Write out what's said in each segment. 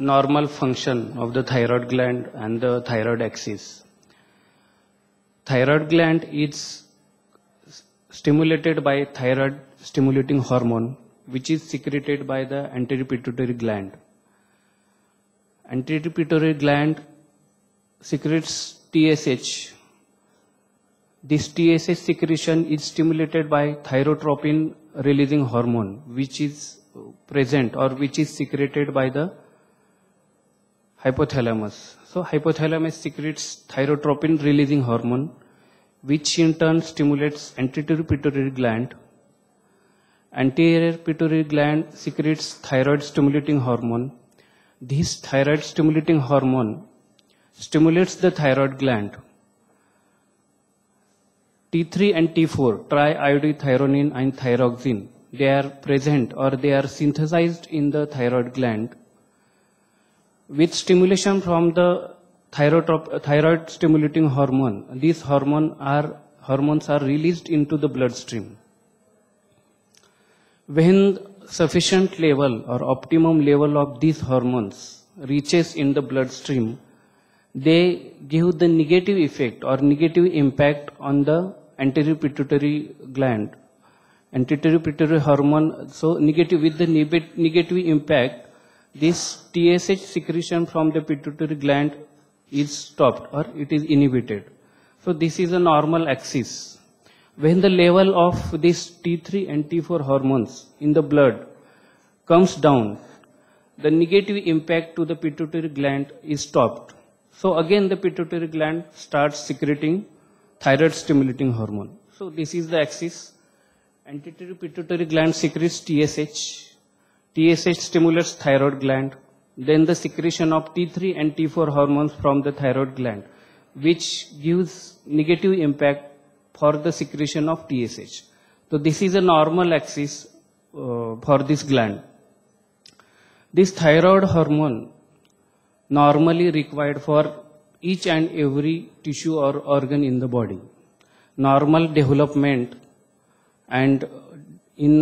normal function of the thyroid gland and the thyroid axis. Thyroid gland is stimulated by thyroid stimulating hormone which is secreted by the anterior pituitary gland. Anterior pituitary gland secretes TSH. This TSH secretion is stimulated by thyrotropin releasing hormone which is present or which is secreted by the hypothalamus. So hypothalamus secretes thyrotropin releasing hormone which in turn stimulates anterior pituitary gland. Anterior pituitary gland secretes thyroid stimulating hormone. This thyroid stimulating hormone stimulates the thyroid gland. T3 and T4, triiodothyronine and thyroxine, they are present or they are synthesized in the thyroid gland with stimulation from the thyroid, thyroid stimulating hormone. These hormone are, hormones are released into the bloodstream. When sufficient level or optimum level of these hormones reaches in the bloodstream, they give the negative effect or negative impact on the anterior pituitary gland. Anterior pituitary hormone, so negative with the negative impact, this TSH secretion from the pituitary gland is stopped or it is inhibited. So this is a normal axis. When the level of this T3 and T4 hormones in the blood comes down, the negative impact to the pituitary gland is stopped. So again the pituitary gland starts secreting thyroid stimulating hormone. So this is the axis. Anterior pituitary gland secretes TSH. TSH stimulates thyroid gland. Then the secretion of T3 and T4 hormones from the thyroid gland, which gives negative impact for the secretion of TSH. So this is a normal axis uh, for this gland. This thyroid hormone normally required for each and every tissue or organ in the body. Normal development and in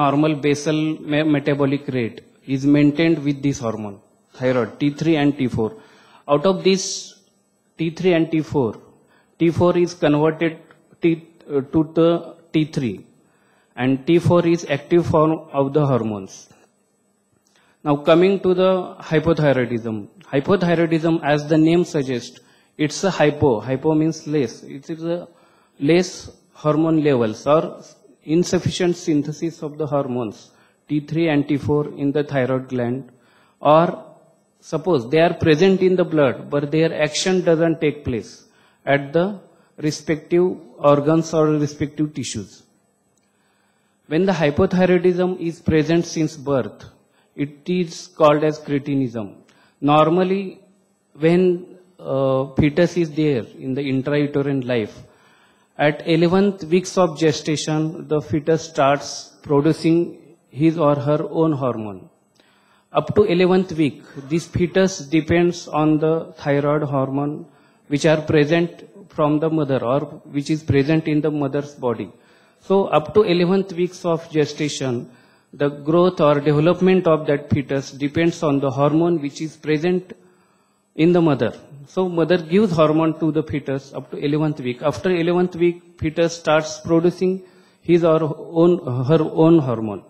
normal basal metabolic rate is maintained with this hormone, thyroid, T3 and T4. Out of this T3 and T4, T4 is converted T, uh, to the T3 and T4 is active form of the hormones. Now coming to the hypothyroidism. Hypothyroidism as the name suggests, it's a hypo. Hypo means less. It is a less hormone levels or insufficient synthesis of the hormones T3 and T4 in the thyroid gland or suppose they are present in the blood but their action doesn't take place at the respective organs or respective tissues. When the hypothyroidism is present since birth, it is called as cretinism. Normally, when uh, fetus is there in the intrauterine life, at 11th weeks of gestation, the fetus starts producing his or her own hormone. Up to 11th week, this fetus depends on the thyroid hormone which are present from the mother or which is present in the mother's body. So up to 11th weeks of gestation, the growth or development of that fetus depends on the hormone which is present in the mother. So mother gives hormone to the fetus up to 11th week. After 11th week, fetus starts producing his or own, her own hormone.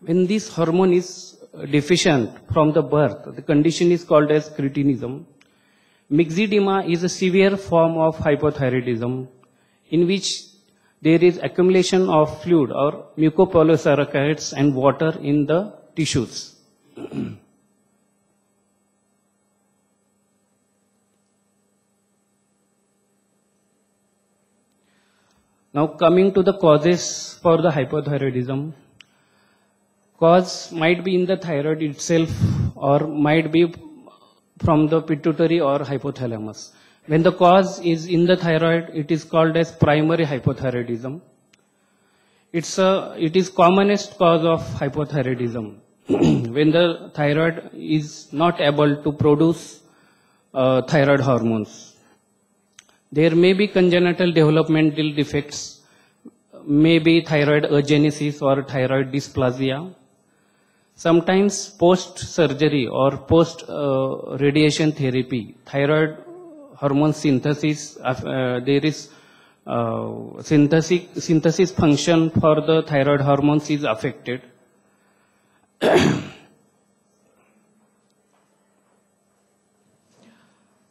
When this hormone is deficient from the birth, the condition is called as cretinism. Myxedema is a severe form of hypothyroidism in which there is accumulation of fluid or mucopolysaccharides and water in the tissues. now coming to the causes for the hypothyroidism. Cause might be in the thyroid itself or might be from the pituitary or hypothalamus. When the cause is in the thyroid, it is called as primary hypothyroidism. It's a, it is commonest cause of hypothyroidism. when the thyroid is not able to produce uh, thyroid hormones. There may be congenital developmental defects, maybe thyroid agenesis or thyroid dysplasia. Sometimes post-surgery or post-radiation therapy, thyroid hormone synthesis, uh, there is uh, synthesis, synthesis function for the thyroid hormones is affected.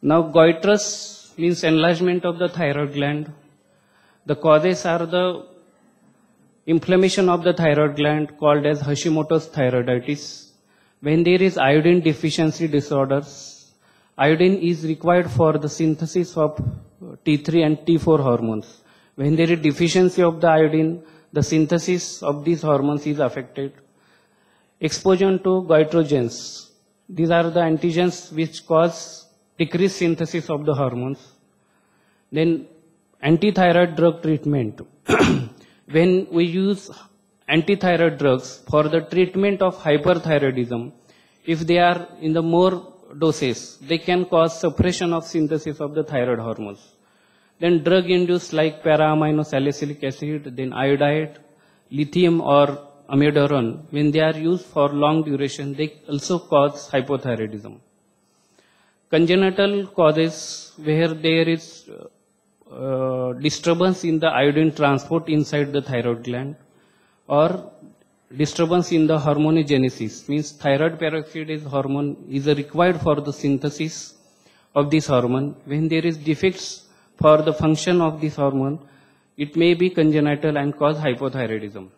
now goitrous means enlargement of the thyroid gland. The causes are the inflammation of the thyroid gland called as Hashimoto's thyroiditis. When there is iodine deficiency disorders, iodine is required for the synthesis of T3 and T4 hormones. When there is deficiency of the iodine, the synthesis of these hormones is affected. Exposure to goitrogens. These are the antigens which cause decreased synthesis of the hormones. Then antithyroid drug treatment. when we use antithyroid drugs for the treatment of hyperthyroidism, if they are in the more doses, they can cause suppression of synthesis of the thyroid hormones. Then drug induced like para-amino salicylic acid, then iodide, lithium or amiodarone, when they are used for long duration, they also cause hypothyroidism. Congenital causes where there is uh, disturbance in the iodine transport inside the thyroid gland or disturbance in the hormonogenesis. Means thyroid peroxidase hormone is required for the synthesis of this hormone. When there is defects for the function of this hormone it may be congenital and cause hypothyroidism.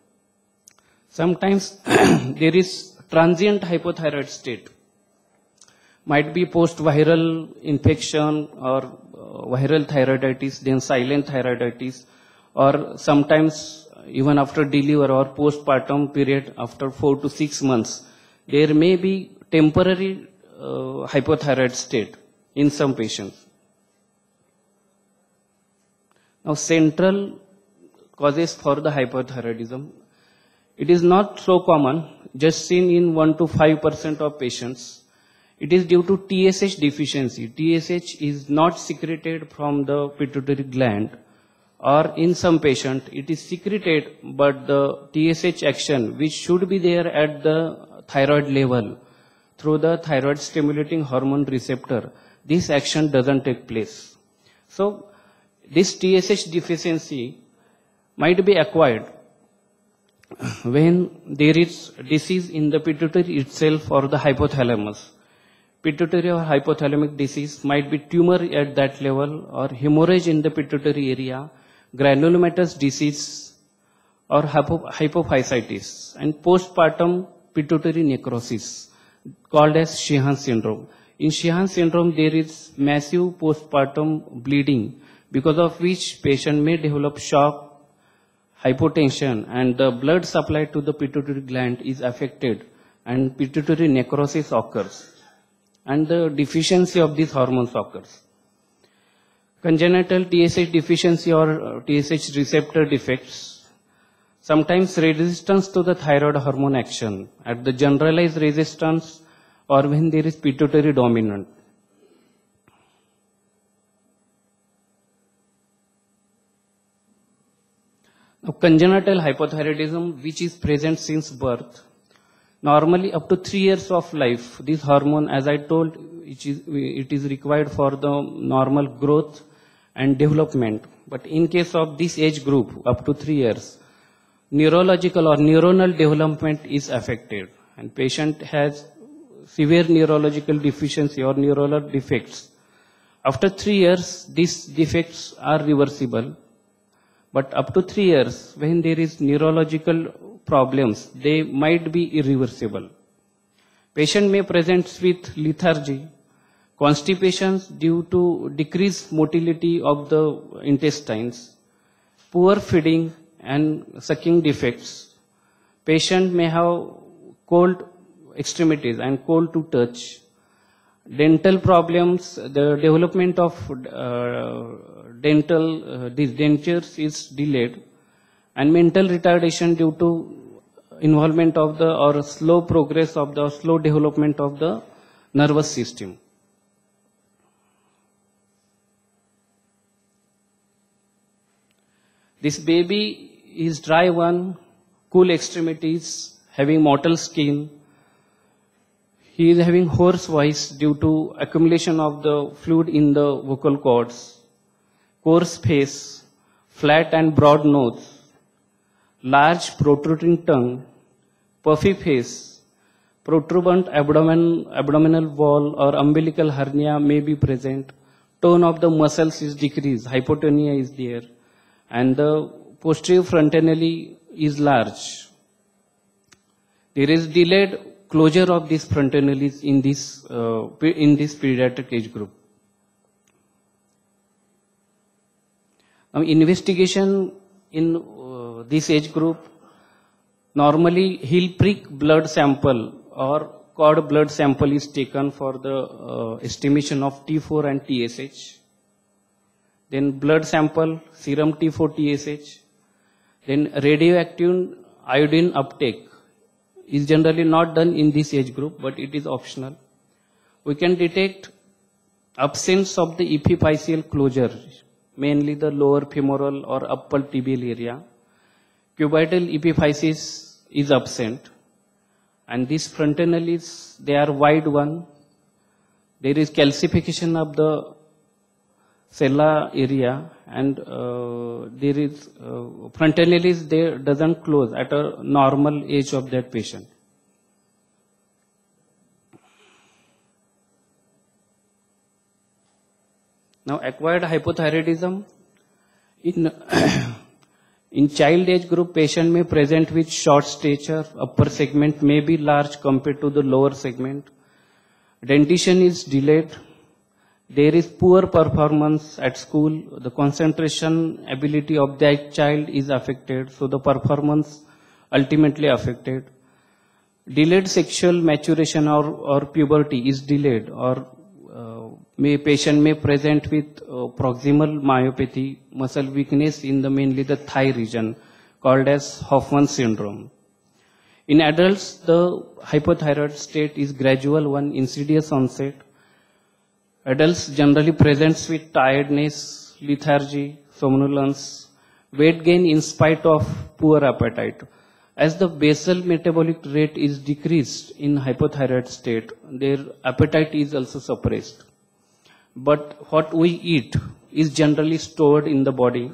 Sometimes there is transient hypothyroid state might be post-viral infection or uh, viral thyroiditis, then silent thyroiditis, or sometimes even after delivery or postpartum period after four to six months, there may be temporary uh, hypothyroid state in some patients. Now central causes for the hypothyroidism, it is not so common, just seen in 1 to 5% of patients. It is due to TSH deficiency. TSH is not secreted from the pituitary gland or in some patient it is secreted but the TSH action which should be there at the thyroid level through the thyroid stimulating hormone receptor this action doesn't take place. So this TSH deficiency might be acquired when there is disease in the pituitary itself or the hypothalamus pituitary or hypothalamic disease might be tumor at that level or hemorrhage in the pituitary area, granulomatous disease or hypophysitis and postpartum pituitary necrosis called as Sheehan syndrome. In Sheehan syndrome, there is massive postpartum bleeding because of which patient may develop shock, hypotension and the blood supply to the pituitary gland is affected and pituitary necrosis occurs and the deficiency of these hormones occurs. Congenital TSH deficiency or uh, TSH receptor defects, sometimes resistance to the thyroid hormone action, at the generalized resistance or when there is pituitary dominant. Now, congenital hypothyroidism, which is present since birth, Normally, up to three years of life, this hormone, as I told, it is, it is required for the normal growth and development. But in case of this age group, up to three years, neurological or neuronal development is affected. And patient has severe neurological deficiency or neuronal defects. After three years, these defects are reversible. But up to three years, when there is neurological problems, they might be irreversible. Patient may present with lethargy, constipation due to decreased motility of the intestines, poor feeding and sucking defects. Patient may have cold extremities and cold to touch. Dental problems, the development of uh, dental uh, dentures is delayed and mental retardation due to involvement of the or slow progress of the slow development of the nervous system. This baby is dry one, cool extremities, having mottled skin, He is having hoarse voice due to accumulation of the fluid in the vocal cords, coarse face, flat and broad nose, large protruding tongue, puffy face, protuberant abdomen, abdominal wall or umbilical hernia may be present. Tone of the muscles is decreased, hypotonia is there, and the posterior frontally is large. There is delayed closure of these frontalis in this, uh, in this pediatric age group. Now, investigation in this age group, normally heel prick blood sample or cord blood sample is taken for the uh, estimation of T4 and TSH. Then blood sample, serum T4 TSH. Then radioactive iodine uptake is generally not done in this age group, but it is optional. We can detect absence of the epiphyseal closure, mainly the lower femoral or upper tibial area. Cubital epiphysis is absent. And these frontalis, they are wide one. There is calcification of the sella area and uh, there is uh, frontalis there doesn't close at a normal age of that patient. Now acquired hypothyroidism in in child age group patient may present with short stature, upper segment may be large compared to the lower segment. Dentition is delayed. There is poor performance at school. The concentration ability of that child is affected. So the performance ultimately affected. Delayed sexual maturation or, or puberty is delayed or may patient may present with uh, proximal myopathy, muscle weakness in the mainly the thigh region called as Hoffmann syndrome. In adults, the hypothyroid state is gradual one, insidious onset. Adults generally presents with tiredness, lethargy, somnolence, weight gain in spite of poor appetite. As the basal metabolic rate is decreased in hypothyroid state, their appetite is also suppressed. But what we eat is generally stored in the body.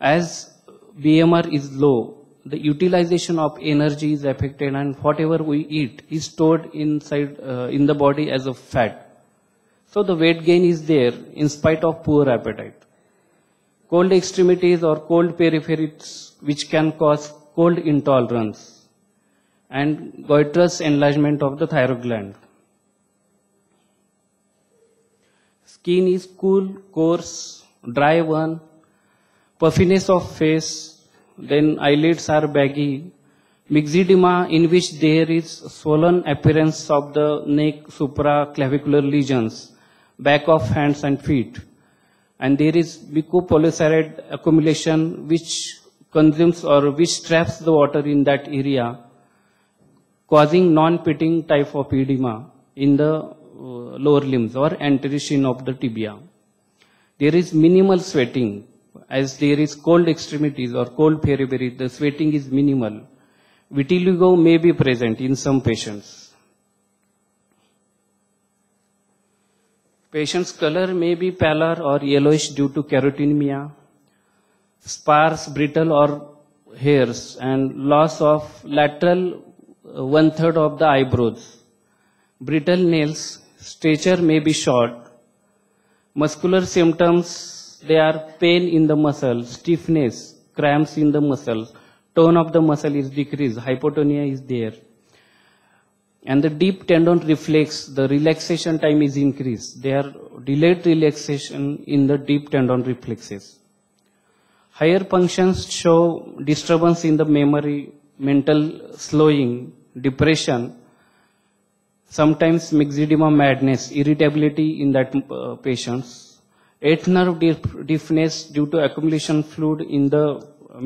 As BMR is low, the utilization of energy is affected and whatever we eat is stored inside uh, in the body as a fat. So the weight gain is there in spite of poor appetite. Cold extremities or cold peripheries which can cause cold intolerance and goitrous enlargement of the thyroid gland. Skin is cool, coarse, dry one, puffiness of face, then eyelids are baggy, myxedema in which there is swollen appearance of the neck supraclavicular lesions, back of hands and feet. And there is mucopolysaccharide accumulation which consumes or which traps the water in that area, causing non-pitting type of edema in the lower limbs or anterior of the tibia. There is minimal sweating as there is cold extremities or cold periphery, the sweating is minimal. Vitiligo may be present in some patients. Patient's color may be pallor or yellowish due to carotenemia, sparse, brittle or hairs and loss of lateral uh, one third of the eyebrows. Brittle nails, stature may be short. Muscular symptoms, they are pain in the muscle, stiffness, cramps in the muscle, tone of the muscle is decreased, hypotonia is there. And the deep tendon reflex, the relaxation time is increased. They are delayed relaxation in the deep tendon reflexes. Higher functions show disturbance in the memory, mental slowing, depression, sometimes myxedema madness, irritability in that uh, patients, eighth nerve deaf- deafness due to accumulation fluid in the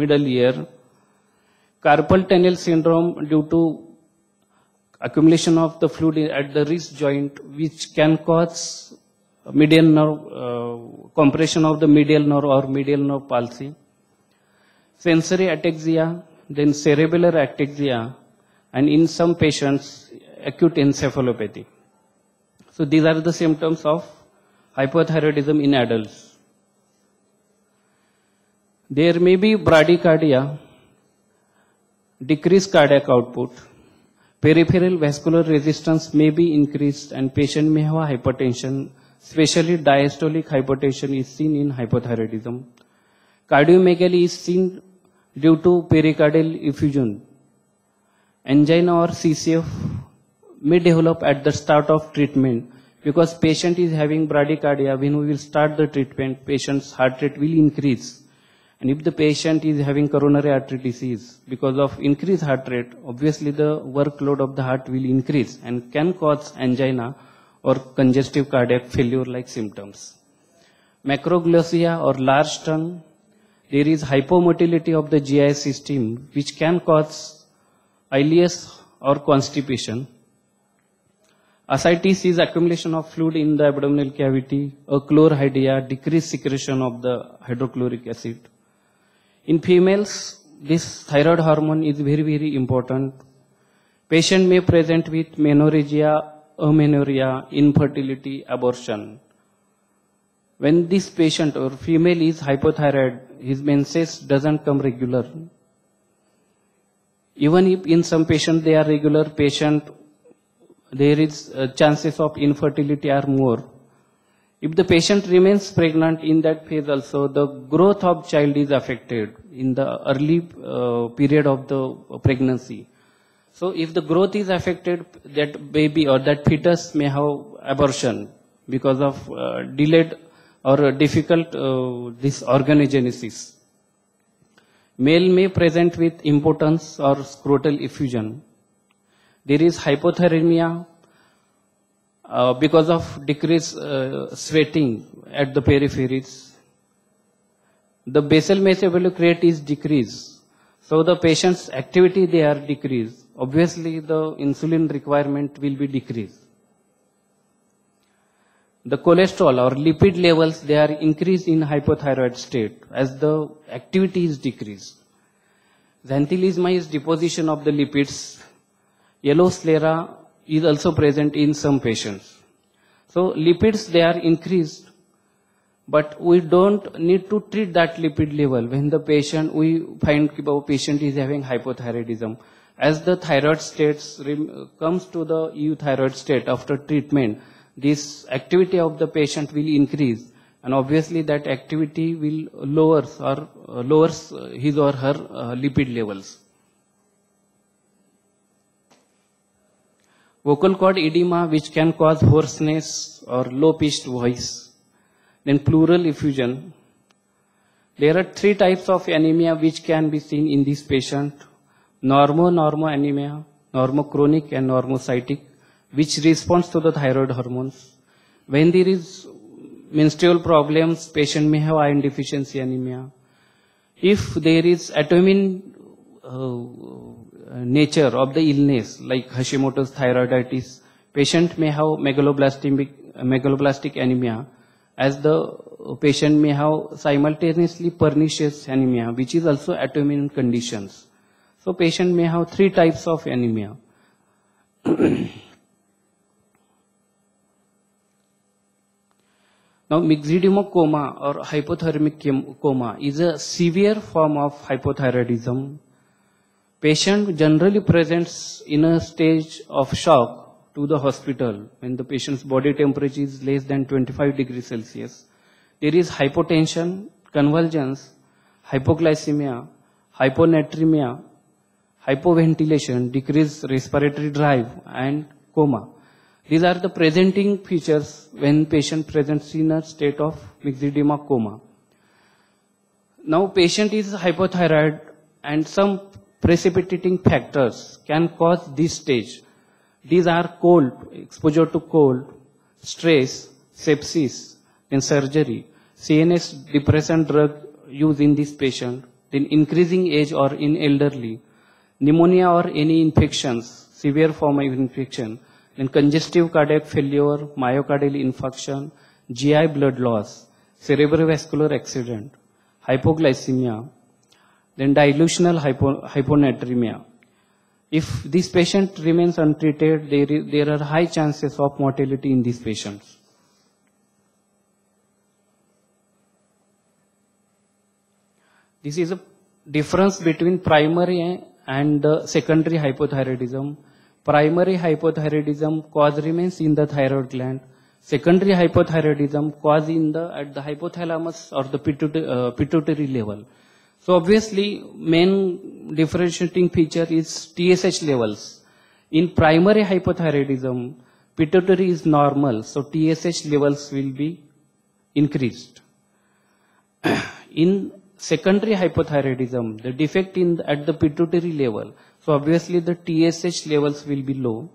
middle ear, carpal tunnel syndrome due to accumulation of the fluid at the wrist joint which can cause medial nerve uh, compression of the medial nerve or medial nerve palsy sensory ataxia then cerebellar ataxia and in some patients acute encephalopathy. So these are the symptoms of hypothyroidism in adults. There may be bradycardia, decreased cardiac output, peripheral vascular resistance may be increased and patient may have hypertension, especially diastolic hypertension is seen in hypothyroidism. Cardiomegaly is seen due to pericardial effusion. Angina or CCF may develop at the start of treatment because patient is having bradycardia. When we will start the treatment, patient's heart rate will increase. And if the patient is having coronary artery disease, because of increased heart rate, obviously the workload of the heart will increase and can cause angina or congestive cardiac failure like symptoms. Macroglossia or large tongue, there is hypomotility of the GI system which can cause ileus or constipation. Ascites is accumulation of fluid in the abdominal cavity, achlorhydria, decreased secretion of the hydrochloric acid. In females, this thyroid hormone is very, very important. Patient may present with menorrhagia, amenorrhea, infertility, abortion. When this patient or female is hypothyroid, his menses doesn't come regular. Even if in some patient they are regular patient, there is uh, chances of infertility are more. If the patient remains pregnant in that phase also, the growth of child is affected in the early uh, period of the pregnancy. So if the growth is affected, that baby or that fetus may have abortion because of uh, delayed or difficult uh, this organogenesis. Male may present with impotence or scrotal effusion. There is hypothermia uh, because of decreased uh, sweating at the peripheries. The basal metabolic rate is decreased. So the patient's activity they are decreased. Obviously the insulin requirement will be decreased. The cholesterol or lipid levels they are increased in hypothyroid state as the activity is decreased. Xanthelasma is deposition of the lipids. Yellow sclera is also present in some patients. So lipids they are increased, but we don't need to treat that lipid level when the patient we find our patient is having hypothyroidism. As the thyroid states comes to the euthyroid state after treatment, this activity of the patient will increase and obviously that activity will lowers or lowers his or her uh, lipid levels. Vocal cord edema which can cause hoarseness or low pitched voice. Then pleural effusion. There are three types of anemia which can be seen in this patient. Normo-normo anemia, normochromic and normocytic which responds to the thyroid hormones. When there is menstrual problems, patient may have iron deficiency anemia. If there is autoimmune uh, nature of the illness, like Hashimoto's thyroiditis, patient may have megaloblastic, megaloblastic anemia, as the patient may have simultaneously pernicious anemia, which is also autoimmune conditions. So patient may have three types of anemia. Now, myxedema coma or hypothermic coma is a severe form of hypothyroidism. Patient generally presents in a stage of shock to the hospital when the patient's body temperature is less than 25 degrees Celsius. There is hypotension, convulsions, hypoglycemia, hyponatremia, hypoventilation, decreased respiratory drive, and coma. These are the presenting features when patient presents in a state of myxedema coma. Now patient is hypothyroid and some precipitating factors can cause this stage. These are cold, exposure to cold, stress, sepsis, then surgery, CNS depressant drug used in this patient, then increasing age or in elderly, pneumonia or any infections, severe form of infection, then congestive cardiac failure, myocardial infarction, GI blood loss, cerebrovascular accident, hypoglycemia, then dilutional hypo, hyponatremia. If this patient remains untreated, there, is, there are high chances of mortality in these patients. This is a difference between primary and uh, secondary hypothyroidism. Primary hypothyroidism cause remains in the thyroid gland. Secondary hypothyroidism cause in the at the hypothalamus or the pituitary, uh, pituitary level. So obviously, main differentiating feature is TSH levels. In primary hypothyroidism, pituitary is normal, so TSH levels will be increased. in secondary hypothyroidism, the defect in the, at the pituitary level, so obviously the TSH levels will be low.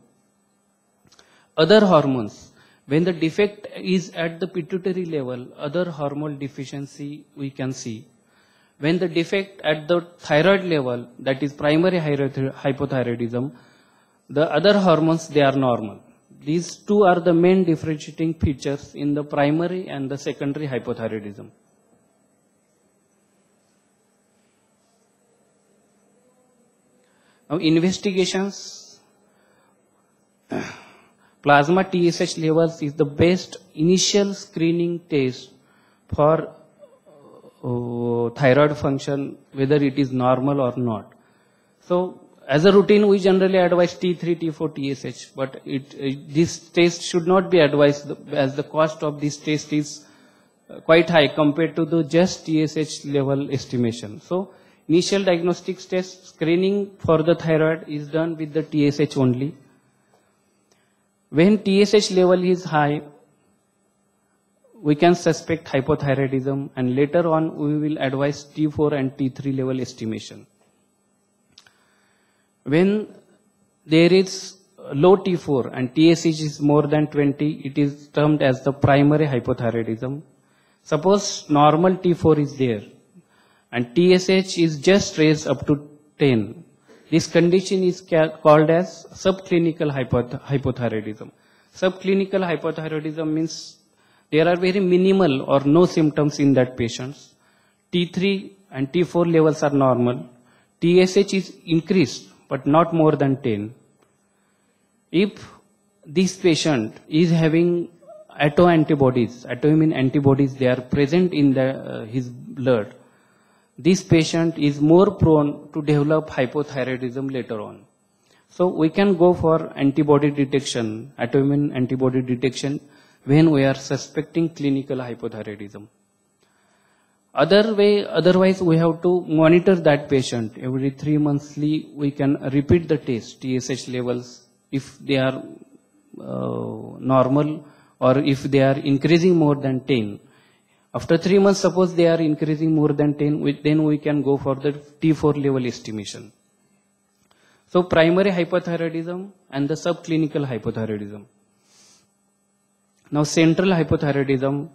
Other hormones, when the defect is at the pituitary level, other hormone deficiency we can see. When the defect at the thyroid level, that is primary hypothyroidism, the other hormones, they are normal. These two are the main differentiating features in the primary and the secondary hypothyroidism. Now investigations, plasma TSH levels is the best initial screening test for uh, thyroid function, whether it is normal or not. So as a routine, we generally advise T3, T4, TSH, but it, uh, this test should not be advised as the cost of this test is uh, quite high compared to the just TSH level estimation. So initial diagnostics test screening for the thyroid is done with the TSH only. When TSH level is high, we can suspect hypothyroidism and later on we will advise T4 and T3 level estimation. When there is low T4 and TSH is more than 20, it is termed as the primary hypothyroidism. Suppose normal T4 is there and TSH is just raised up to 10. This condition is called as subclinical hypothyroidism. Subclinical hypothyroidism means there are very minimal or no symptoms in that patients. T3 and T4 levels are normal. TSH is increased, but not more than 10. If this patient is having autoantibodies, autoimmune antibodies, they are present in the, uh, his blood, this patient is more prone to develop hypothyroidism later on. So we can go for antibody detection, autoimmune antibody detection when we are suspecting clinical hypothyroidism. Other way, otherwise we have to monitor that patient every three monthly. We can repeat the test, TSH levels, if they are uh, normal or if they are increasing more than 10. After three months, suppose they are increasing more than 10, we, then we can go for the T4 level estimation. So primary hypothyroidism and the subclinical hypothyroidism. Now central hypothyroidism,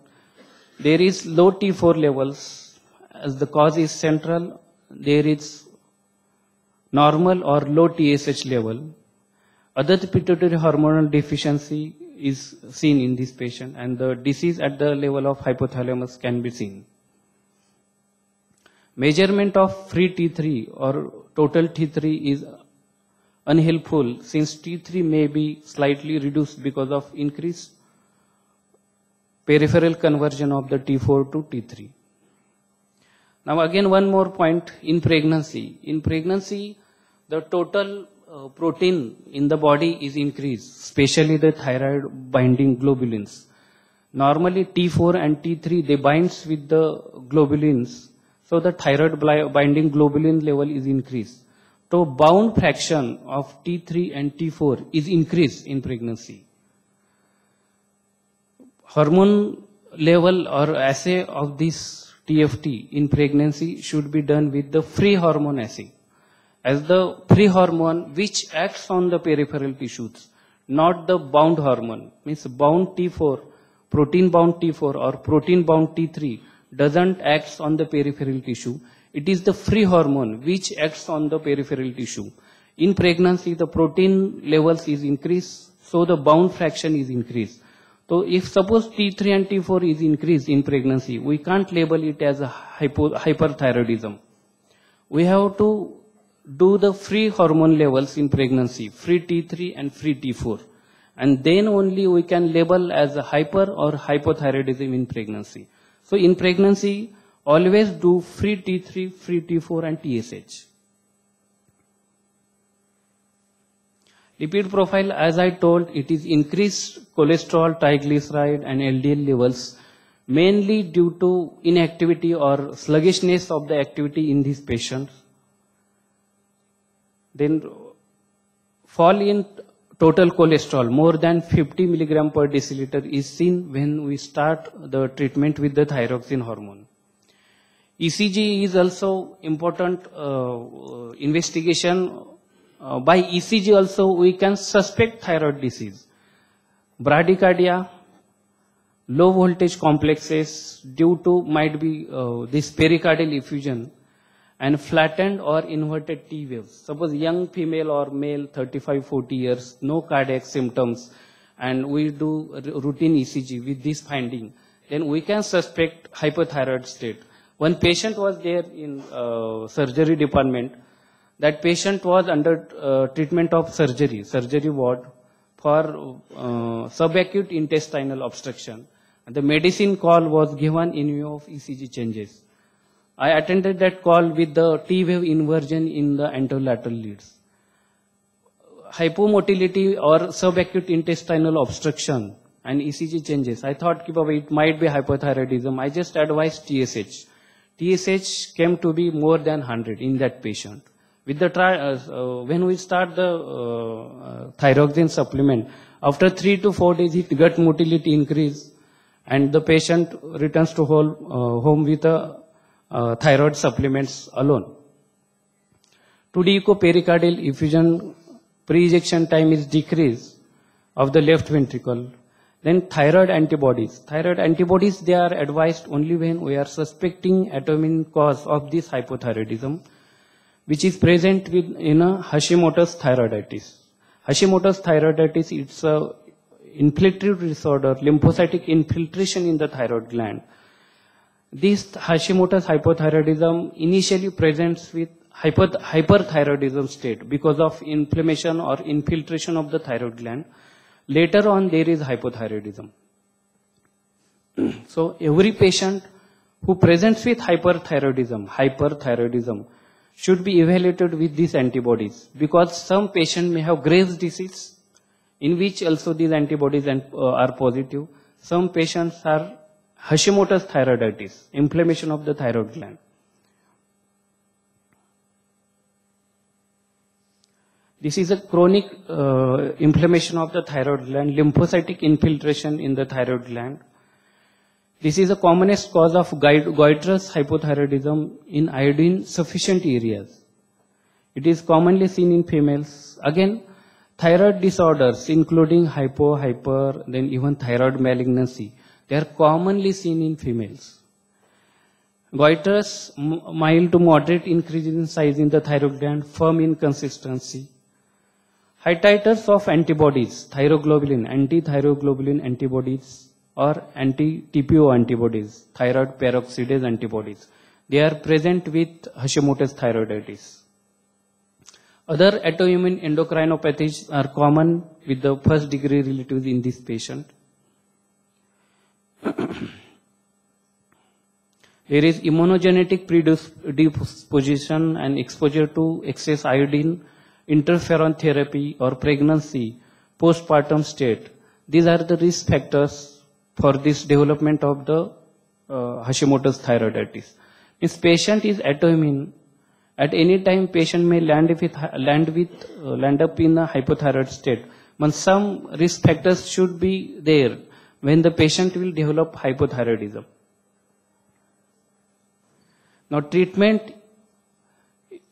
there is low T4 levels. As the cause is central, there is normal or low TSH level. Other pituitary hormonal deficiency is seen in this patient and the disease at the level of hypothalamus can be seen. Measurement of free T3 or total T3 is unhelpful since T3 may be slightly reduced because of increased peripheral conversion of the T4 to T3. Now again one more point in pregnancy. In pregnancy, the total uh, protein in the body is increased, especially the thyroid binding globulins. Normally T4 and T3, they binds with the globulins. So the thyroid binding globulin level is increased. So bound fraction of T3 and T4 is increased in pregnancy hormone level or assay of this TFT in pregnancy should be done with the free hormone assay. As the free hormone which acts on the peripheral tissues, not the bound hormone. Means bound T4, protein bound T4 or protein bound T3 doesn't act on the peripheral tissue. It is the free hormone which acts on the peripheral tissue. In pregnancy, the protein levels is increased, so the bound fraction is increased. So if suppose T3 and T4 is increased in pregnancy, we can't label it as a hyperthyroidism. We have to do the free hormone levels in pregnancy, free T3 and free T4. And then only we can label as a hyper or hypothyroidism in pregnancy. So in pregnancy, always do free T3, free T4 and TSH. Lipid profile, as I told, it is increased cholesterol, triglyceride and LDL levels mainly due to inactivity or sluggishness of the activity in these patients. Then fall in total cholesterol more than 50 milligram per deciliter is seen when we start the treatment with the thyroxine hormone. ECG is also important uh, investigation. Uh, by ECG also we can suspect thyroid disease. Bradycardia, low voltage complexes due to might be uh, this pericardial effusion and flattened or inverted T waves. Suppose young female or male 35 40 years no cardiac symptoms and we do routine ECG with this finding then we can suspect hypothyroid state. One patient was there in uh, surgery department that patient was under uh, treatment of surgery surgery ward for uh, subacute intestinal obstruction the medicine call was given in view of ECG changes. I attended that call with the T-wave inversion in the anterolateral leads. Hypomotility or subacute intestinal obstruction and ECG changes. I thought it might be hypothyroidism. I just advised TSH. TSH came to be more than 100 in that patient. With the uh, uh, when we start the uh, uh thyroxine supplement, after three to four days, it gut motility increase and the patient returns to whole, uh, home with a uh, thyroid supplements alone. 2D echo pericardial effusion pre-ejection time is decreased of the left ventricle. Then thyroid antibodies. Thyroid antibodies, they are advised only when we are suspecting autoimmune cause of this hypothyroidism, which is present with, in a Hashimoto's thyroiditis. Hashimoto's thyroiditis, it's a infiltrative disorder, lymphocytic infiltration in the thyroid gland. This Hashimoto's hypothyroidism initially presents with hyper, hyperthyroidism state because of inflammation or infiltration of the thyroid gland. Later on, there is hypothyroidism. so every patient who presents with hyperthyroidism, hyperthyroidism, should be evaluated with these antibodies because some patient may have Graves' disease in which also these antibodies uh, are positive. Some patients are Hashimoto's thyroiditis, inflammation of the thyroid gland. This is a chronic uh, inflammation of the thyroid gland, lymphocytic infiltration in the thyroid gland. This is the commonest cause of goitrous hypothyroidism in iodine sufficient areas. It is commonly seen in females. Again, Thyroid disorders, including hypo, hyper, then even thyroid malignancy, they are commonly seen in females. Goiters, mild to moderate increase in size in the thyroid gland, firm in consistency. High titers of antibodies, thyroglobulin, anti-thyroglobulin antibodies or anti-TPO antibodies, thyroid peroxidase antibodies. They are present with Hashimoto's thyroiditis. Other autoimmune endocrinopathies are common with the first degree relatives in this patient. there is immunogenetic predisposition and exposure to excess iodine, interferon therapy or pregnancy, postpartum state. These are the risk factors for this development of the uh, Hashimoto's thyroiditis. This patient is autoimmune at any time, patient may land with land with uh, land up in a hypothyroid state. Some risk factors should be there when the patient will develop hypothyroidism. Now, treatment,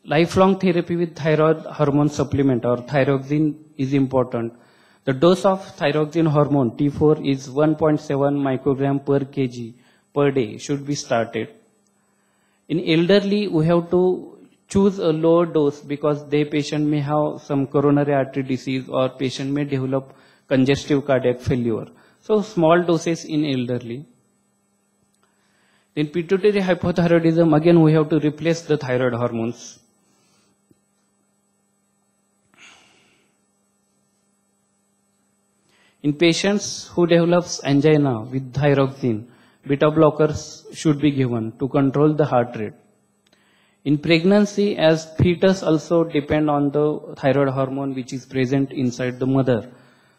lifelong therapy with thyroid hormone supplement or thyroxine is important. The dose of thyroxine hormone T4 is 1.7 microgram per kg per day should be started. In elderly, we have to choose a lower dose because the patient may have some coronary artery disease or patient may develop congestive cardiac failure. So small doses in elderly. In pituitary hypothyroidism, again we have to replace the thyroid hormones. In patients who develops angina with thyroxine, beta blockers should be given to control the heart rate. In pregnancy, as fetus also depend on the thyroid hormone which is present inside the mother,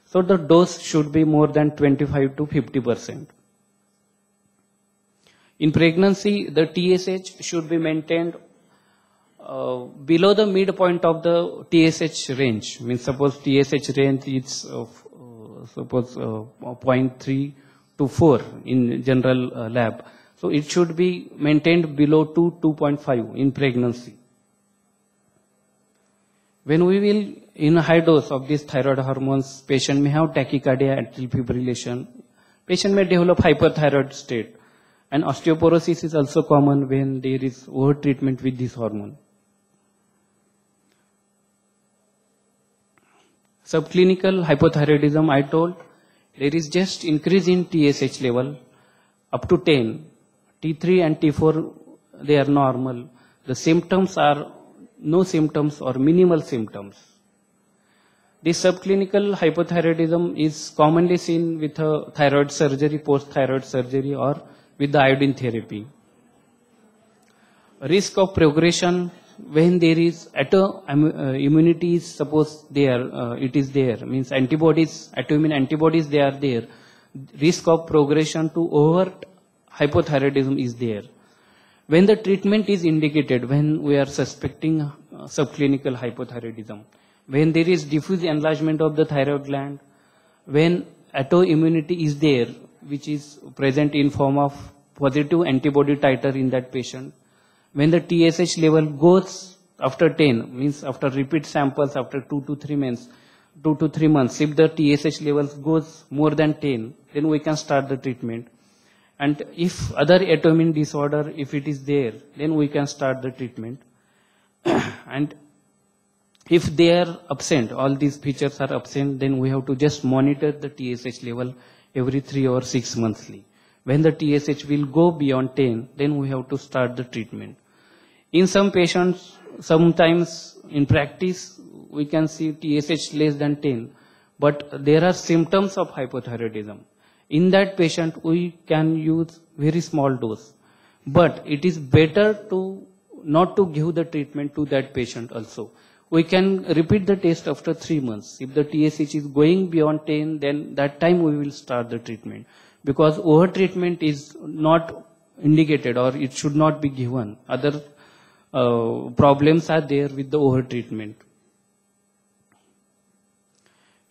so the dose should be more than 25 to 50 percent. In pregnancy, the TSH should be maintained uh, below the midpoint of the TSH range. Means suppose TSH range is uh, suppose uh, 0.3 to 4 in general uh, lab. So it should be maintained below 2, 2.5 in pregnancy. When we will in a high dose of these thyroid hormones, patient may have tachycardia, atrial fibrillation. Patient may develop hyperthyroid state. And osteoporosis is also common when there is over treatment with this hormone. Subclinical hypothyroidism, I told, there is just increase in TSH level up to 10. T3 and T4, they are normal. The symptoms are no symptoms or minimal symptoms. This subclinical hypothyroidism is commonly seen with a thyroid surgery, post-thyroid surgery or with the iodine therapy. Risk of progression when there is auto uh, immunity is suppose there, uh, it is there, means antibodies, autoimmune antibodies they are there. Risk of progression to overt hypothyroidism is there. When the treatment is indicated, when we are suspecting uh, subclinical hypothyroidism, when there is diffuse enlargement of the thyroid gland, when autoimmunity is there, which is present in form of positive antibody titer in that patient, when the TSH level goes after 10, means after repeat samples after 2 to 3 months, 2 to 3 months, if the TSH levels goes more than 10, then we can start the treatment. And if other autoimmune disorder, if it is there, then we can start the treatment. and if they are absent, all these features are absent, then we have to just monitor the TSH level every three or six monthly. When the TSH will go beyond 10, then we have to start the treatment. In some patients, sometimes in practice, we can see TSH less than 10, but there are symptoms of hypothyroidism. In that patient, we can use very small dose. But it is better to not to give the treatment to that patient also. We can repeat the test after three months. If the TSH is going beyond 10, then that time we will start the treatment. Because over treatment is not indicated or it should not be given. Other uh, problems are there with the over treatment.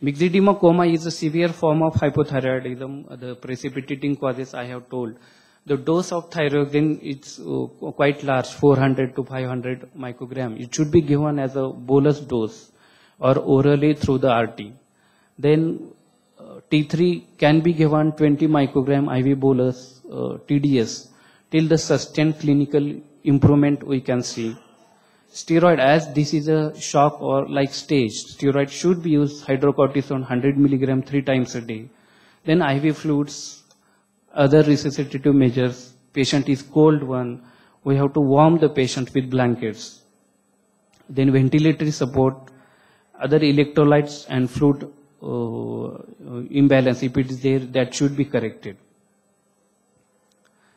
Myxedema coma is a severe form of hypothyroidism. The precipitating causes I have told. The dose of thyroxine is uh, quite large, 400 to 500 microgram. It should be given as a bolus dose or orally through the RT. Then uh, T3 can be given 20 microgram IV bolus uh, TDS till the sustained clinical improvement we can see. Steroid as this is a shock or like stage steroid should be used hydrocortisone 100 milligram three times a day. Then iv fluids other resuscitative measures patient is cold one we have to warm the patient with blankets. Then ventilatory support other electrolytes and fluid uh, imbalance if it is there that should be corrected.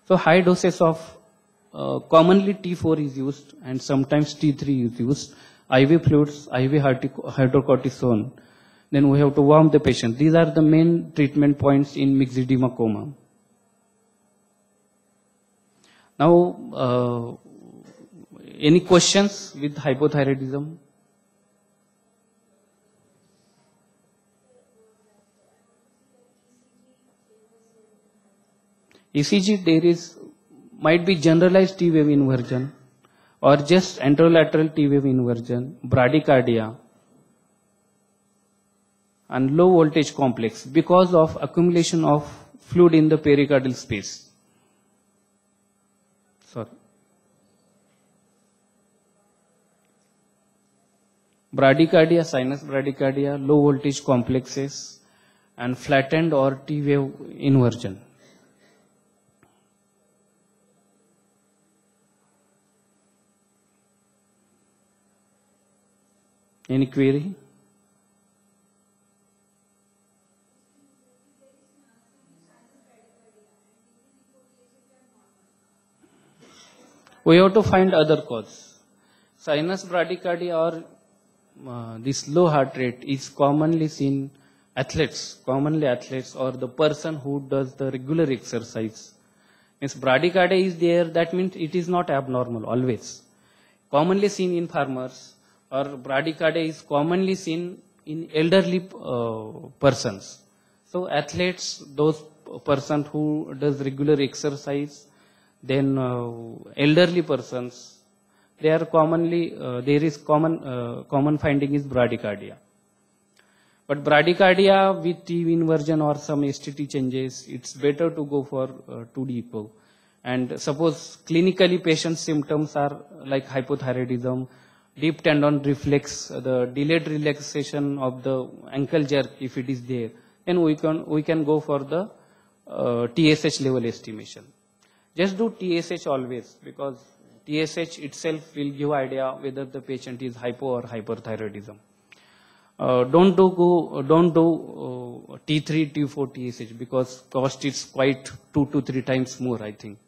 So high doses of uh, commonly T4 is used and sometimes T3 is used. IV fluids, IV hydrocortisone. Then we have to warm the patient. These are the main treatment points in myxedema coma. Now, uh, any questions with hypothyroidism? ECG, there is might be generalized T wave inversion or just anterolateral T wave inversion, bradycardia, and low voltage complex because of accumulation of fluid in the pericardial space. Sorry. Bradycardia, sinus bradycardia, low voltage complexes, and flattened or T wave inversion. Any query? We have to find other cause. Sinus bradycardia or uh, this low heart rate is commonly seen athletes, commonly athletes or the person who does the regular exercise. Means bradycardia is there, that means it is not abnormal always. Commonly seen in farmers, or bradycardia is commonly seen in elderly uh, persons. So athletes, those person who does regular exercise, then uh, elderly persons, they are commonly, uh, there is common, uh, common finding is bradycardia. But bradycardia with T inversion or some STT changes, it's better to go for uh, 2D echo. And suppose clinically patient symptoms are like hypothyroidism, deep tendon reflex, the delayed relaxation of the ankle jerk if it is there, then we can, we can go for the uh, TSH level estimation. Just do TSH always because TSH itself will give idea whether the patient is hypo or hyperthyroidism. Uh, don't do go, don't do uh, T3, T4, TSH because cost is quite two to three times more, I think.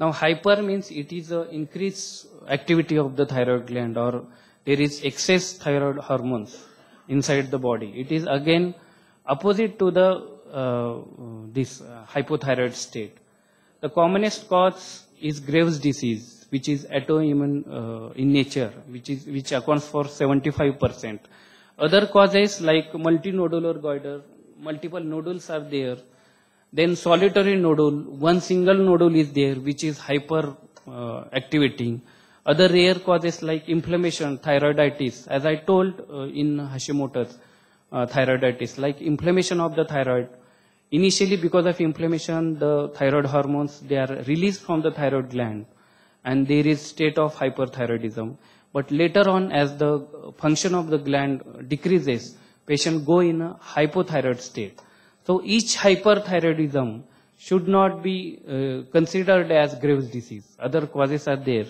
Now hyper means it is a increased activity of the thyroid gland or there is excess thyroid hormones inside the body. It is again opposite to the uh, this uh, hypothyroid state. The commonest cause is Graves' disease, which is autoimmune uh, in nature, which is which accounts for 75%. Other causes like multinodular goiter, multiple nodules are there. Then solitary nodule, one single nodule is there, which is hyper uh, activating. Other rare causes like inflammation, thyroiditis, as I told uh, in Hashimoto's uh, thyroiditis, like inflammation of the thyroid. Initially, because of inflammation, the thyroid hormones, they are released from the thyroid gland and there is state of hyperthyroidism. But later on, as the function of the gland decreases, patient go in a hypothyroid state. So each hyperthyroidism should not be uh, considered as Graves' disease. Other causes are there.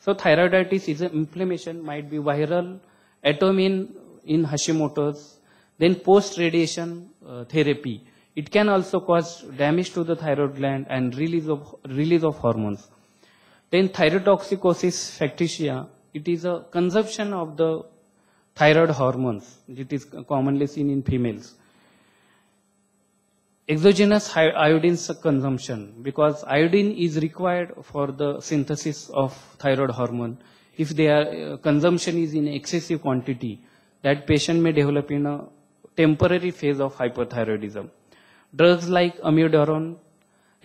So thyroiditis is an inflammation, might be viral, autoimmune in Hashimoto's, then post-radiation uh, therapy. It can also cause damage to the thyroid gland and release of, release of hormones. Then thyrotoxicosis factitia, it is a consumption of the thyroid hormones. It is commonly seen in females. Exogenous iodine consumption, because iodine is required for the synthesis of thyroid hormone. If their uh, consumption is in excessive quantity, that patient may develop in a temporary phase of hyperthyroidism. Drugs like amiodarone,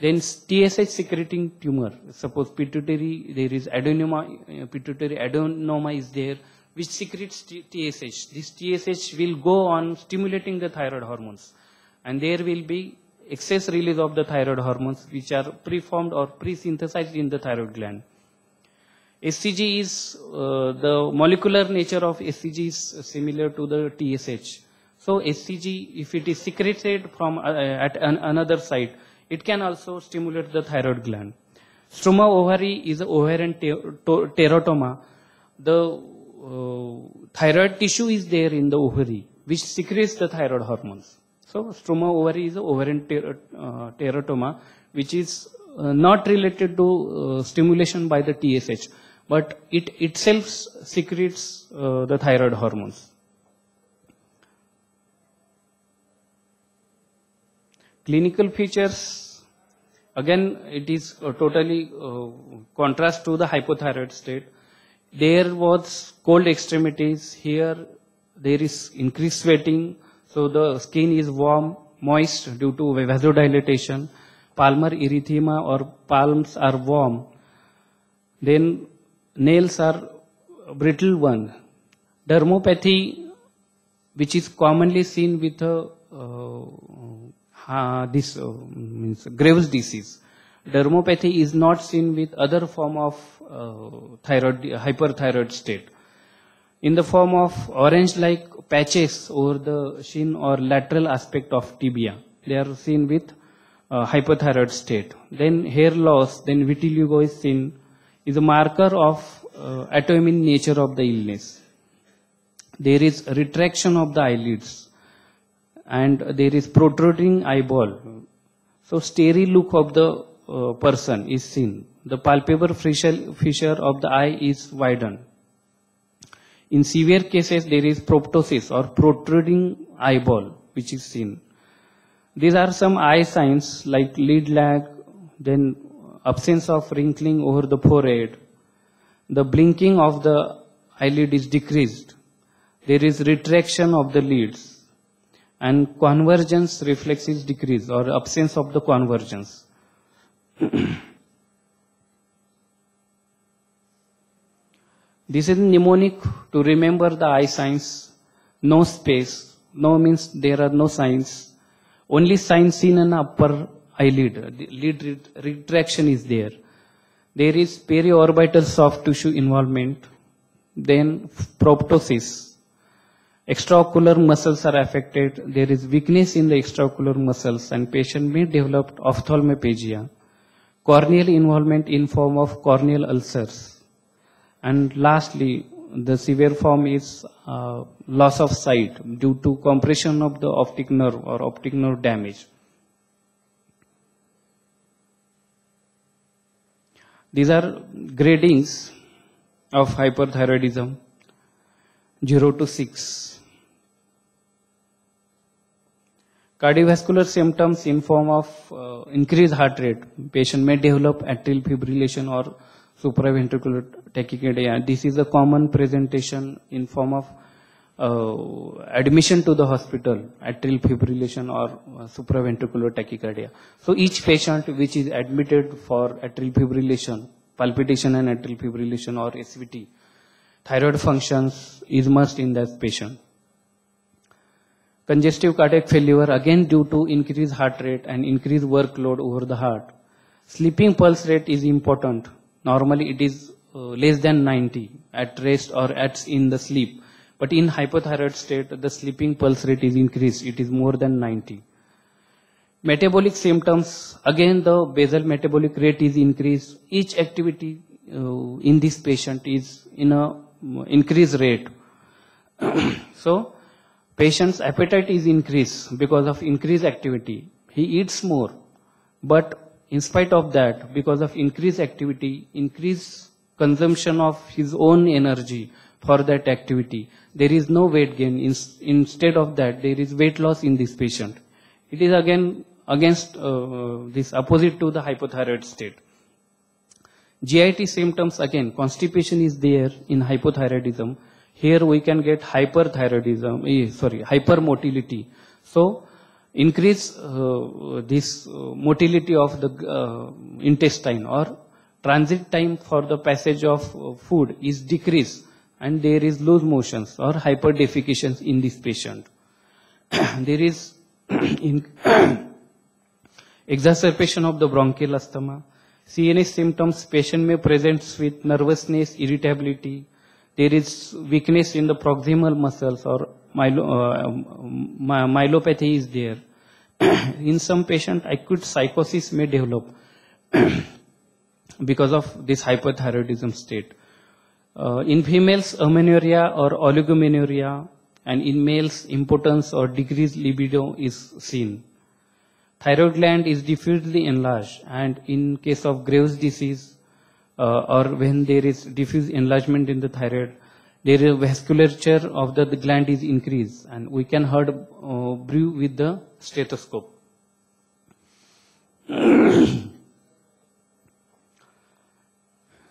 then TSH secreting tumor, suppose pituitary, there is adenoma, uh, pituitary adenoma is there, which secretes TSH. This TSH will go on stimulating the thyroid hormones. And there will be excess release of the thyroid hormones which are preformed or pre-synthesized in the thyroid gland. HCG is, uh, the molecular nature of HCG is similar to the TSH. So HCG, if it is secreted from uh, at an, another site, it can also stimulate the thyroid gland. Struma ovary is an ovarian teratoma. The uh, thyroid tissue is there in the ovary, which secretes the thyroid hormones. So struma ovary is an ovarian ter uh, teratoma, which is uh, not related to uh, stimulation by the TSH, but it itself secretes uh, the thyroid hormones. Clinical features, again, it is uh, totally uh, contrast to the hypothyroid state. There was cold extremities. Here, there is increased sweating. So the skin is warm, moist due to vasodilatation. Palmar erythema or palms are warm. Then nails are brittle one. Dermopathy, which is commonly seen with a uh, uh, this uh, means Graves' disease. Dermopathy is not seen with other form of uh, thyroid, hyperthyroid state. In the form of orange-like patches over the shin or lateral aspect of tibia, they are seen with uh, hypothyroid state. Then hair loss, then vitiligo is seen, is a marker of uh, autoimmune nature of the illness. There is retraction of the eyelids and there is protruding eyeball. So starry look of the uh, person is seen. The palpebral fissure, fissure of the eye is widened. In severe cases, there is proptosis or protruding eyeball, which is seen. These are some eye signs like lid lag, then absence of wrinkling over the forehead. The blinking of the eyelid is decreased. There is retraction of the lids and convergence reflex is decreased or absence of the convergence. this is mnemonic to remember the eye signs. No space. No means there are no signs. Only signs seen in upper eyelid. The lid ret- retraction is there. There is periorbital soft tissue involvement. Then proptosis. Extraocular muscles are affected. There is weakness in the extraocular muscles and patient may develop ophthalmoplegia. Corneal involvement in form of corneal ulcers. And lastly, the severe form is uh, loss of sight due to compression of the optic nerve or optic nerve damage. These are gradings of hyperthyroidism 0 to 6. Cardiovascular symptoms in form of uh, increased heart rate. Patient may develop atrial fibrillation or supraventricular tachycardia. This is a common presentation in form of uh, admission to the hospital, atrial fibrillation or uh, supraventricular tachycardia. So each patient which is admitted for atrial fibrillation, palpitation and atrial fibrillation or SVT, thyroid functions is must in that patient. Congestive cardiac failure again due to increased heart rate and increased workload over the heart. Sleeping pulse rate is important. Normally it is uh, less than 90 at rest or at in the sleep. But in hypothyroid state, the sleeping pulse rate is increased. It is more than 90. Metabolic symptoms, again the basal metabolic rate is increased. Each activity uh, in this patient is in a um, increased rate. so, patient's appetite is increased because of increased activity. He eats more, but in spite of that, because of increased activity, increased consumption of his own energy for that activity, there is no weight gain. In, instead of that, there is weight loss in this patient. It is again against uh, this opposite to the hypothyroid state. GIT symptoms again, constipation is there in hypothyroidism. Here we can get hyperthyroidism, eh, sorry, hypermotility. So increase uh, this uh, motility of the uh, intestine or transit time for the passage of uh, food is decreased and there is loose motions or hyperdefecations in this patient. there is exacerbation of the bronchial asthma. CNS symptoms, patient may present with nervousness, irritability. There is weakness in the proximal muscles or myelo, uh, my, myelopathy is there. in some patient, acute psychosis may develop because of this hyperthyroidism state. Uh, in females, amenorrhea or oligomenorrhea, and in males, impotence or decreased libido is seen. Thyroid gland is diffusely enlarged, and in case of Graves' disease, uh, or when there is diffuse enlargement in the thyroid, there is vasculature of the, the gland is increased, and we can heard uh, bruit with the stethoscope.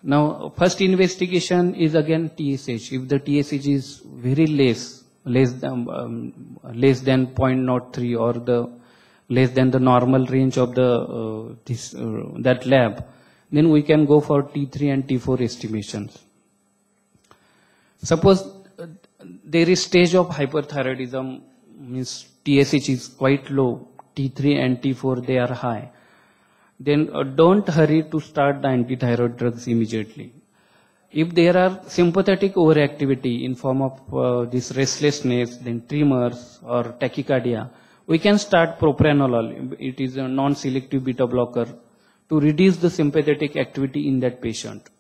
Now, first investigation is again TSH. If the TSH is very less, less than, um, less than 0.03 or the less than the normal range of the uh, this uh, that lab, then we can go for T3 and T4 estimations. Suppose uh, there is stage of hyperthyroidism, means TSH is quite low, T3 and T4 they are high then uh, don't hurry to start the anti-thyroid drugs immediately. If there are sympathetic overactivity in form of uh, this restlessness, then tremors or tachycardia, we can start propranolol. It is a non-selective beta blocker to reduce the sympathetic activity in that patient.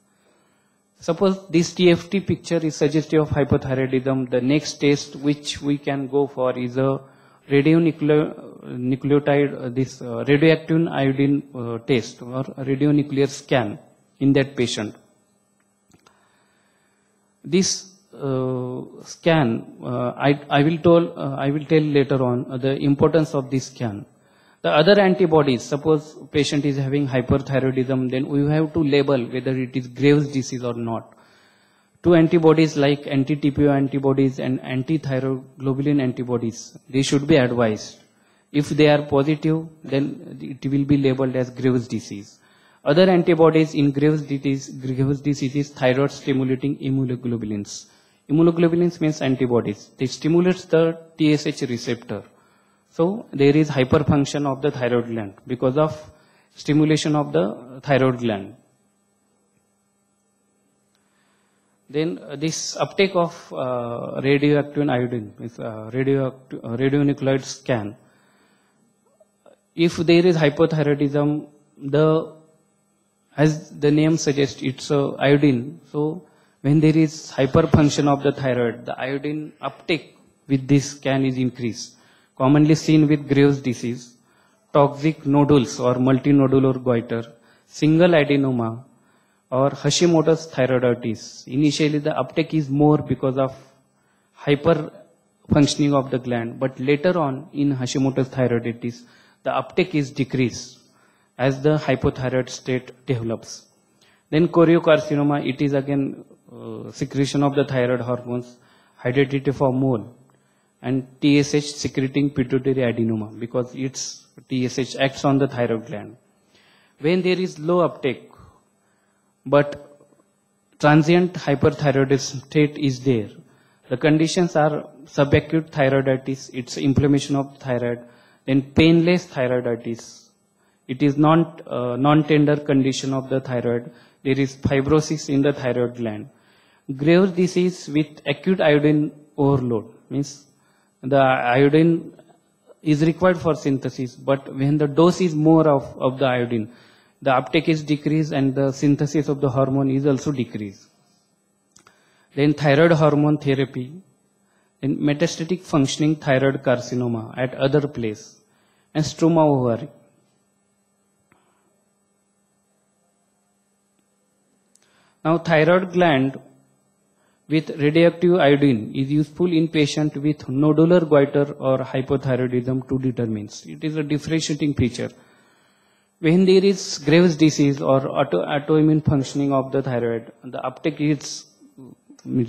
Suppose this TFT picture is suggestive of hypothyroidism. The next test which we can go for is a radionucleotide, uh, this uh, radioactive iodine uh, test or radionuclear scan in that patient. This uh, scan, uh, I, I will tell, uh, I will tell later on uh, the importance of this scan. The other antibodies, suppose patient is having hyperthyroidism, then we have to label whether it is Graves disease or not. Two antibodies like anti-TPO antibodies and anti-thyroglobulin antibodies, they should be advised. If they are positive, then it will be labeled as Graves disease. Other antibodies in Graves disease, Graves disease is thyroid stimulating immunoglobulins. Immunoglobulins means antibodies. They stimulate the TSH receptor. So there is hyperfunction of the thyroid gland because of stimulation of the thyroid gland. Then uh, this uptake of uh, radioactive iodine, is uh, radioactive, uh, radionuclide scan. If there is hypothyroidism, the as the name suggests, it's uh, iodine. So when there is hyperfunction of the thyroid, the iodine uptake with this scan is increased. Commonly seen with Graves disease, toxic nodules or multinodular goiter, single adenoma, or Hashimoto's thyroiditis. Initially the uptake is more because of hyper functioning of the gland, but later on in Hashimoto's thyroiditis, the uptake is decreased as the hypothyroid state develops. Then choriocarcinoma, it is again uh, secretion of the thyroid hormones, hydatidiform for mole, and TSH secreting pituitary adenoma because its TSH acts on the thyroid gland. When there is low uptake, but transient hyperthyroidism state is there. The conditions are subacute thyroiditis, it's inflammation of thyroid, then painless thyroiditis. It is non, uh, non-tender condition of the thyroid. There is fibrosis in the thyroid gland. Graves disease with acute iodine overload means the iodine is required for synthesis, but when the dose is more of, of the iodine, the uptake is decreased and the synthesis of the hormone is also decreased. Then thyroid hormone therapy, then metastatic functioning thyroid carcinoma at other place, and struma ovary. Now thyroid gland with radioactive iodine is useful in patient with nodular goiter or hypothyroidism to determine. It is a differentiating feature when there is Graves disease or auto, autoimmune functioning of the thyroid, the uptake is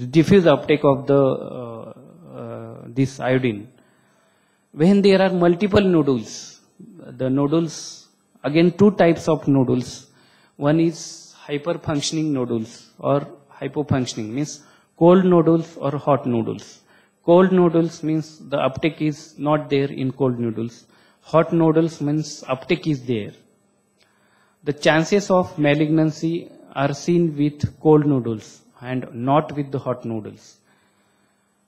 diffuse uptake of the uh, uh, this iodine. When there are multiple nodules, the nodules again two types of nodules. One is hyperfunctioning nodules or hypofunctioning means cold nodules or hot nodules. Cold nodules means the uptake is not there in cold nodules. Hot nodules means uptake is there the chances of malignancy are seen with cold nodules and not with the hot nodules.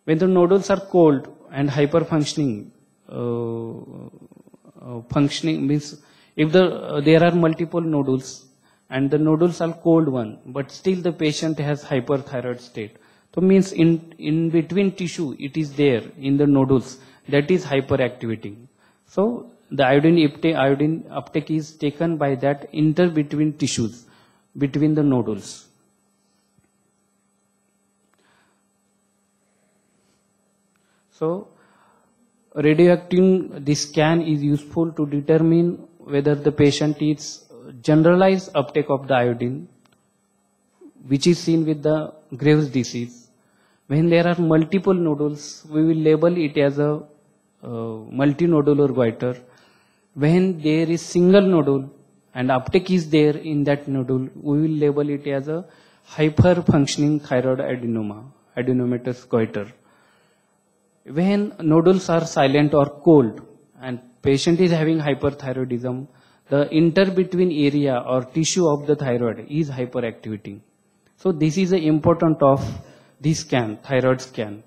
When the nodules are cold and hyperfunctioning, uh, uh, functioning means if the, uh, there are multiple nodules and the nodules are cold one, but still the patient has hyperthyroid state. So means in, in between tissue, it is there in the nodules, that is hyperactivating. So the iodine uptake, iodine uptake is taken by that inter between tissues, between the nodules. So, radioactive, this scan is useful to determine whether the patient is generalized uptake of the iodine, which is seen with the Graves disease. When there are multiple nodules, we will label it as a uh, multinodular goiter when there is single nodule and uptake is there in that nodule, we will label it as a hyper-functioning thyroid adenoma, adenomatous goiter. When nodules are silent or cold and patient is having hyperthyroidism, the inter-between area or tissue of the thyroid is hyperactivating. So this is the important of this scan, thyroid scan.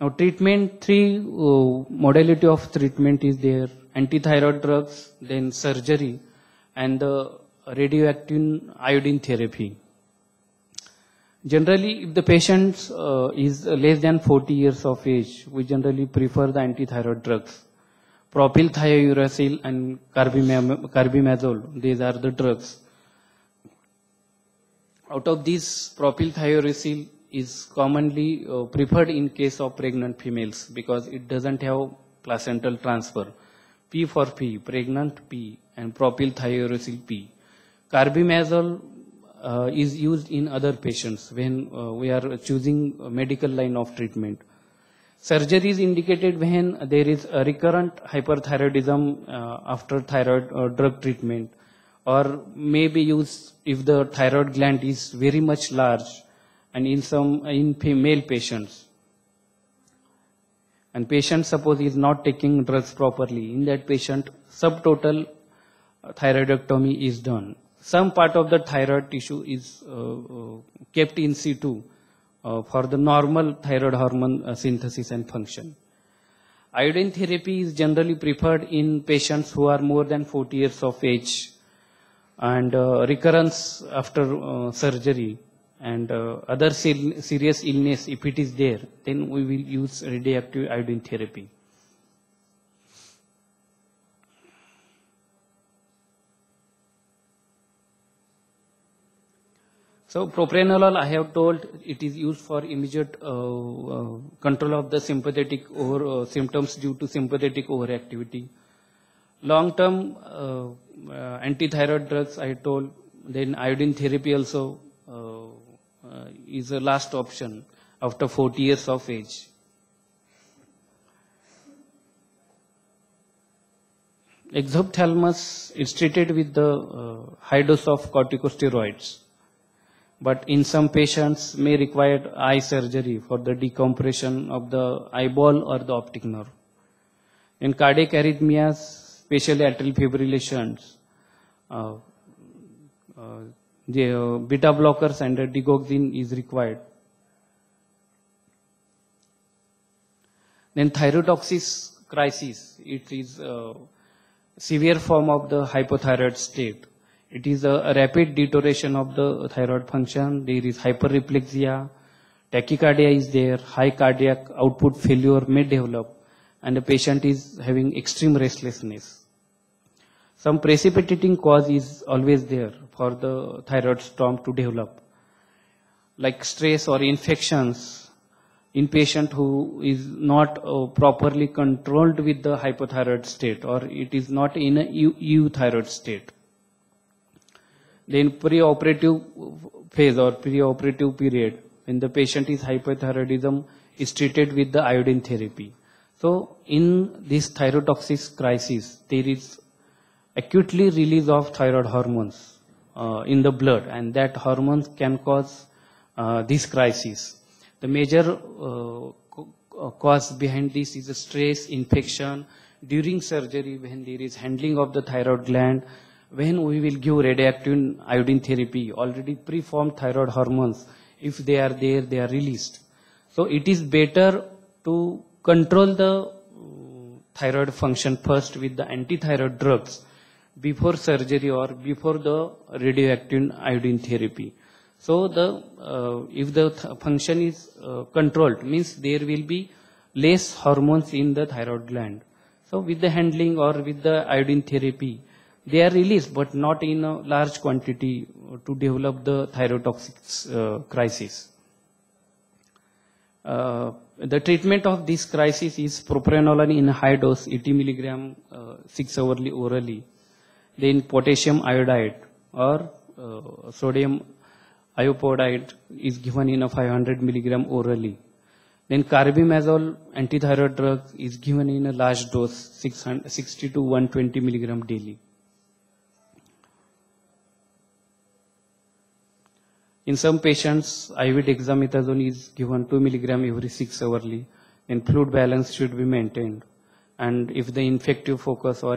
Now treatment, three uh, modality of treatment is there. Antithyroid drugs, then surgery, and the radioactive iodine therapy. Generally, if the patient uh, is less than 40 years of age, we generally prefer the antithyroid drugs. Propylthiouracil and carbimazole, these are the drugs. Out of these, propylthiouracil is commonly uh, preferred in case of pregnant females because it doesn't have placental transfer. P for P, pregnant P, and propylthiouracil P. Carbimazole uh, is used in other patients when uh, we are choosing medical line of treatment. Surgery is indicated when there is a recurrent hyperthyroidism uh, after thyroid uh, drug treatment or may be used if the thyroid gland is very much large and in some in male patients. And patient suppose is not taking drugs properly in that patient subtotal thyroidectomy is done. Some part of the thyroid tissue is uh, uh, kept in situ uh, for the normal thyroid hormone uh, synthesis and function. Iodine therapy is generally preferred in patients who are more than 40 years of age and uh, recurrence after uh, surgery and uh, other ser- serious illness if it is there then we will use radioactive iodine therapy. So propranolol, I have told it is used for immediate uh, uh, control of the sympathetic over uh, symptoms due to sympathetic overactivity. Long-term uh, uh, anti-thyroid drugs, I told. Then iodine therapy also uh, uh, is a last option after 40 years of age. Exophthalmos is treated with the uh, high dose of corticosteroids but in some patients may require eye surgery for the decompression of the eyeball or the optic nerve. In cardiac arrhythmias, especially atrial fibrillations, uh, uh, the uh, beta blockers and digoxin is required. Then thyrotoxic crisis, it is a severe form of the hypothyroid state. It is a, a rapid deterioration of the thyroid function. There is hyperreflexia, tachycardia is there, high cardiac output failure may develop, and the patient is having extreme restlessness. Some precipitating cause is always there for the thyroid storm to develop, like stress or infections in patient who is not uh, properly controlled with the hypothyroid state or it is not in a eu- euthyroid state. Then preoperative phase or preoperative period, when the patient is hypothyroidism, is treated with the iodine therapy. So in this thyrotoxic crisis, there is acutely release of thyroid hormones uh, in the blood, and that hormones can cause uh, this crisis. The major uh, uh, cause behind this is a stress, infection during surgery when there is handling of the thyroid gland, when we will give radioactive iodine therapy, already preformed thyroid hormones, if they are there, they are released. So it is better to control the uh, thyroid function first with the antithyroid drugs before surgery or before the radioactive iodine therapy. So the uh, if the th- function is uh, controlled, means there will be less hormones in the thyroid gland. So with the handling or with the iodine therapy, they are released, but not in a large quantity to develop the thyrotoxic uh, crisis. Uh, the treatment of this crisis is propranolol in high dose, 80 milligram, uh, six hourly orally. Then potassium iodide or uh, sodium iopodate is given in a 500 milligram orally. Then carbimazole antithyroid drug is given in a large dose, 600, 60 to 120 milligram daily. In some patients, IV dexamethasone is given 2 milligram every 6 hourly. Then fluid balance should be maintained. And if the infective focus or